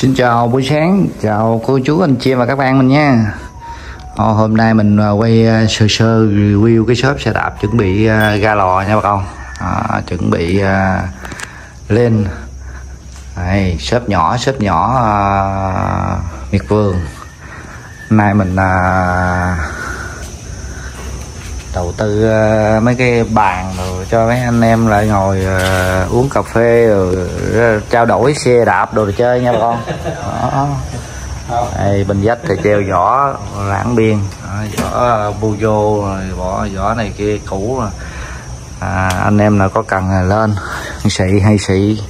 Xin chào buổi sáng, chào cô chú anh chị và các bạn mình nha. Ờ, hôm nay mình ờ, quay ờ, sơ sơ review cái shop xe đạp chuẩn bị ga lò nha bà con. À, Chuẩn bị à, lên. Đây, shop nhỏ, shop nhỏ à, miệt vườn. Nay mình à, đầu tư à, mấy cái bàn rồi cho mấy anh em lại ngồi à, uống cà phê rồi à, trao đổi xe đạp đồ chơi nha con. Đó. Đây bên dách thì treo vỏ lãng biên. Vỏ bujo rồi vỏ vỏ này kia cũ rồi. à, anh em nào có cần là lên. Xị hay xị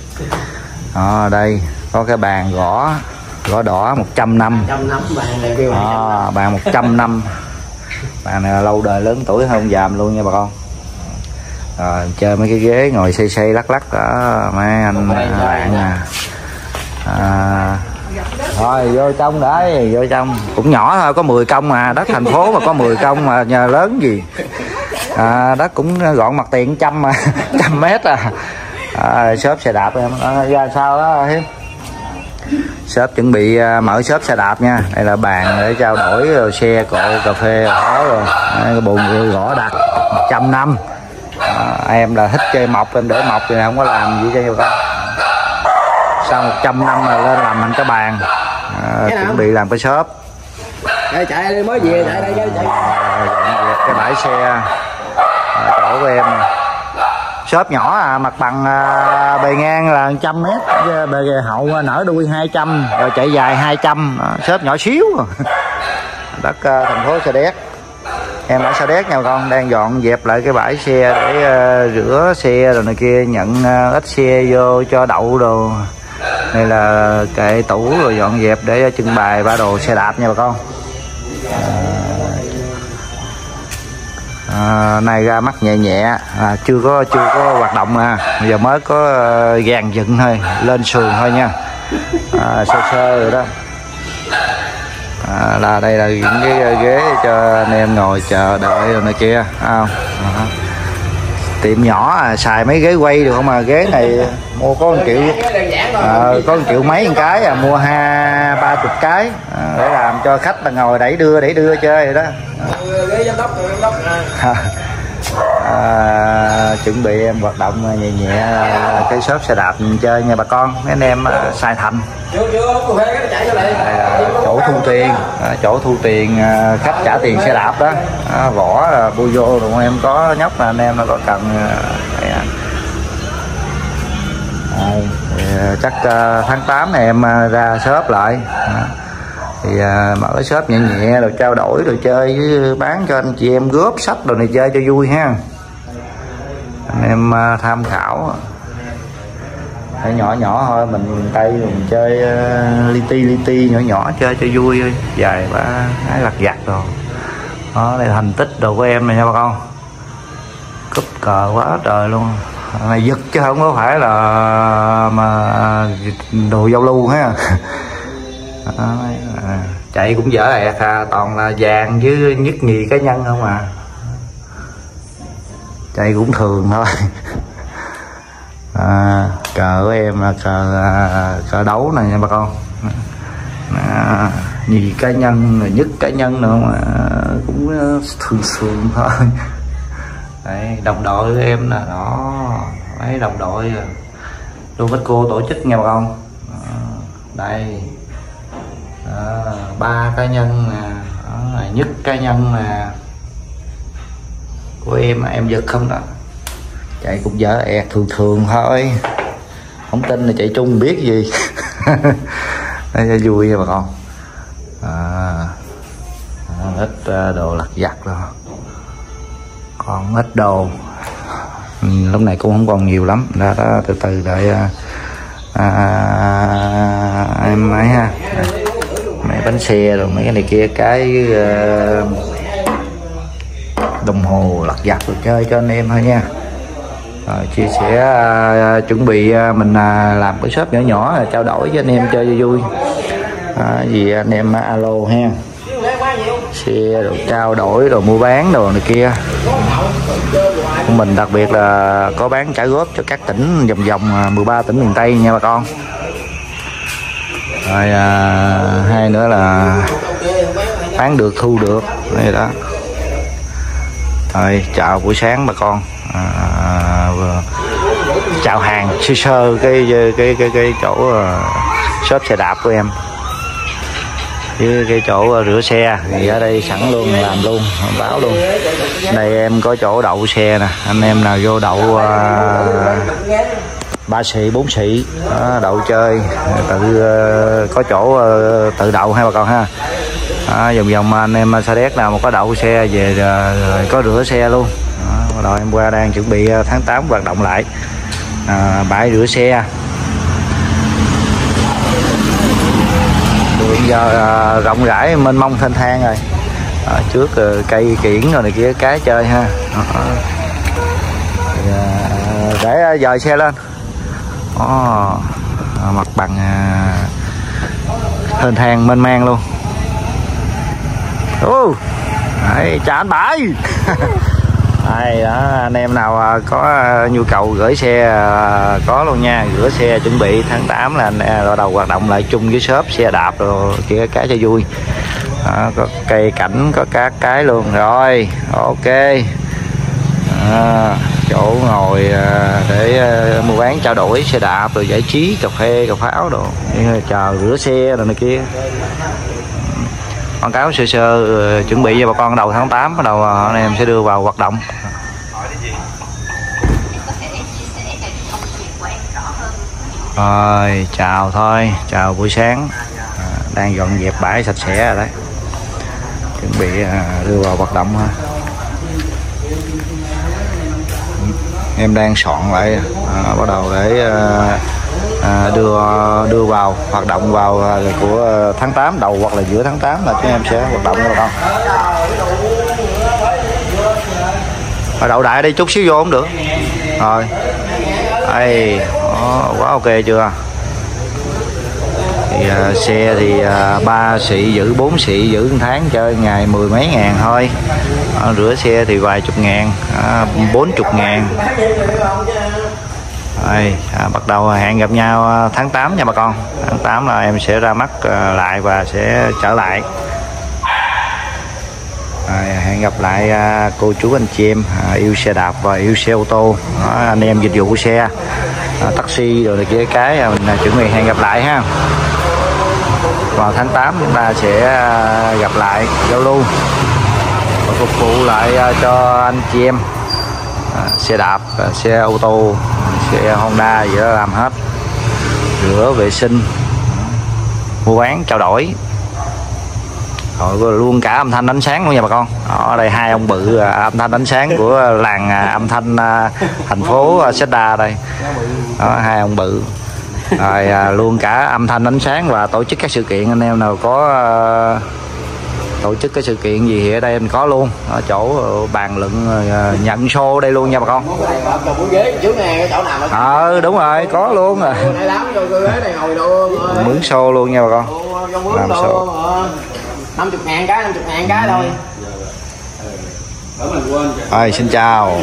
đó đây có cái bàn gõ gõ đỏ 100 năm. Trăm năm bàn này kêu đó, bàn 100 năm bàn này là lâu đời lớn tuổi hơn dàm luôn nha bà con. Rồi chơi mấy cái ghế ngồi xây xây lắc lắc đó mấy anh bạn nè à, rồi vô trong đấy vô trong. Cũng nhỏ thôi có 10 công mà đất thành phố mà có 10 công mà nhà lớn gì. À, đất cũng gọn mặt tiền trăm mà trăm mét à, à shop xe đạp em. À, ra sao đó hiếm shop chuẩn bị à, mở shop xe đạp nha đây là bàn để trao đổi rồi xe cộ cà phê đó rồi đây, cái bộ người gõ đặt 100 năm à, em là thích chơi mộc em để mộc thì không có làm gì cho con sau 100 năm là lên làm thành cái bàn à, Cái chuẩn bị làm cái shop đây chạy đây mới về chạy đây chạy chạy à, cái bãi xe à, chỗ của em shop nhỏ à mặt bằng à, bề ngang là 100 mét. Bề hậu à, nở đuôi 200 rồi chạy dài 200 à, shop nhỏ xíu. Đất à, thành phố Sa Đéc. Em ở Sa Đéc nha con đang dọn dẹp lại cái bãi xe để à, rửa xe rồi này kia nhận à, ít xe vô cho đậu đồ. Đây là kệ tủ rồi dọn dẹp để à, trưng bày ba đồ xe đạp nha bà con. À, À, nay ra mắt nhẹ nhẹ. À, chưa có chưa có hoạt động à. Bây giờ mới có uh, gàn dựng thôi lên sườn thôi nha. À, sơ sơ rồi đó. À, là đây là những cái ghế cho anh em ngồi chờ đợi rồi này kia không? À tiệm nhỏ à, xài mấy ghế quay được không mà ghế này mua có một triệu à, ờ, có một triệu mấy một cái à mua ha ba chục cái. À, để làm cho khách là ngồi đẩy đưa đẩy đưa chơi rồi đó. À. à, chuẩn bị em hoạt động nhẹ nhẹ cái shop xe đạp chơi nha bà con. Mấy anh em à, xài thành. À, thu tiền. À, chỗ thu tiền à, khách trả tiền xe đạp đó. À, vỏ à, bu vô rồi em có nhóc là anh em nó có cần à, à. Thì, chắc à, tháng 8 này em à, ra shop lại. À, thì à, mở shop nhẹ nhẹ rồi trao đổi rồi chơi với bán cho anh chị em góp sách rồi này chơi cho vui ha. Anh em à, tham khảo. Để nhỏ nhỏ thôi mình miền tây mình chơi uh, li ti li ti nhỏ nhỏ chơi cho vui thôi. Dài quá cái lặt vặt rồi. Đó đây là thành tích đồ của em này nha bà con. Cúp cờ quá trời luôn. Này giật chứ không có phải là mà đồ giao lưu ha. Đó, à, chạy cũng dở ẹt à toàn là vàng với nhất nhì cá nhân không à. Chạy cũng thường thôi. À, cờ của em là cờ à, cờ đấu này nha bà con. À, nhì cá nhân rồi nhất cá nhân nữa mà cũng à, thường thường thôi. Đấy đồng đội của em là đó. Mấy đồng đội à, Loveco tổ chức nha bà con. À, đây. Đó, ba cá nhân nè nhất cá nhân là của em em giật không đó. Chạy cũng dở ẹt thường thường thôi không tin là chạy chung biết gì. Đây vui nha bà con. À, à, ít à, đồ lặt vặt rồi còn ít đồ. Ừ, lúc này cũng không còn nhiều lắm. Đó, đó từ từ đợi à, à, em ấy ha. Mấy bánh xe rồi mấy cái này kia cái à, đồng hồ lặt vặt rồi chơi cho anh em thôi nha Ờ, rồi, chia sẻ à, ờ, chuẩn bị à, mình à, làm cái shop nhỏ nhỏ là trao đổi với anh em chơi cho vui à, gì anh em alo ha. Xe rồi trao đổi rồi mua bán đồ này kia. Mình đặc biệt là có bán trả góp cho các tỉnh vòng vòng 13 tỉnh miền Tây nha bà con. Rồi à, hai nữa là bán được thu được đây đó rồi chào buổi sáng bà con. À, chào hàng sơ sơ cái cái cái cái chỗ uh, shop xe đạp của em. Với cái chỗ à, rửa xe thì ở đây sẵn luôn làm luôn báo luôn. Đây em có chỗ đậu xe nè anh em nào vô đậu uh, ba sĩ bốn sĩ đó, đậu chơi tự uh, có chỗ uh, tự đậu hai bà con ha đó, vòng vòng anh em sa đéc nào mà có đậu xe về ờ, rồi có rửa xe luôn. Đó, bắt em qua đang chuẩn bị ờ, tháng 8 hoạt động lại. À, bãi rửa xe. Đường giờ à, rộng rãi mênh mông thanh thang rồi. À, trước à, cây kiển rồi này kia cá chơi ha. À, để dời xe lên. À, mặt bằng à, thanh thang mênh mang luôn. Ô, đấy, chào anh Bảy. Đây đó, anh em nào à, có à, nhu cầu gửi xe à, có luôn nha. Gửi xe chuẩn bị tháng 8 là anh bắt đầu hoạt động lại chung với shop xe đạp rồi kia cái cho vui. Đó, có cây cảnh có các cái luôn. Rồi ok. À, chỗ ngồi để mua bán trao đổi xe đạp rồi giải trí cà phê cà pháo đồ. Chờ rửa xe rồi này kia quảng cáo sơ sơ ờ, chuẩn bị cho bà con đầu tháng 8 bắt đầu ờ, anh em sẽ đưa vào hoạt động. Rồi chào thôi chào buổi sáng. À, đang dọn dẹp bãi sạch sẽ rồi đấy. Chuẩn bị à, đưa vào hoạt động ha ừ, em đang soạn lại à, bắt đầu để à, à, đưa đưa vào hoạt động vào à, của à, tháng 8 đầu hoặc là giữa tháng 8 là chúng em sẽ hoạt động nha bà con ở đậu đại đi chút xíu vô cũng được. Rồi. Đây đó, quá ok chưa? Thì à, xe thì à, 3 xị giữ 4 xị giữ một tháng chơi ngày mười mấy ngàn thôi. À, rửa xe thì vài chục ngàn à, bốn chục ngàn. Rồi, à, bắt đầu hẹn gặp nhau à, tháng 8 nha bà con. Tháng 8 là em sẽ ra mắt à, lại và sẽ trở lại. Rồi, à, hẹn gặp lại cô chú anh chị em yêu xe đạp và yêu xe ô tô Đó, anh em dịch vụ xe taxi rồi này kia cái mình chuẩn bị hẹn gặp lại ha. Vào tháng 8 chúng ta sẽ gặp lại giao lưu và phục vụ lại cho anh chị em xe đạp xe ô tô xe Honda gì đó làm hết. Rửa vệ sinh. Mua bán trao đổi. Rồi luôn cả âm thanh ánh sáng luôn nha bà con. Ở đây hai ông bự à, âm thanh ánh sáng của làng à, âm thanh à, thành phố Seda đây. Đó, hai ông bự. Rồi luôn cả âm thanh ánh sáng và tổ chức các sự kiện. Anh em nào có tổ chức cái sự kiện gì thì ở đây mình có luôn ở chỗ ờ, bàn luận ờ, ờ, nhận show đây luôn nha bà con Còn ờ đúng rồi có luôn rồi mướn show luôn nha bà con Làm đồ sao? mà. 50 ngàn cái, 50 ngàn cái thôi. rồi xin chào